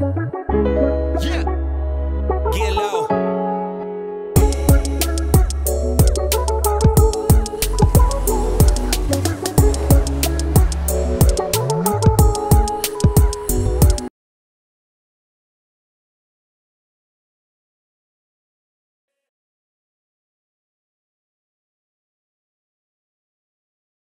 Yeah. Get low.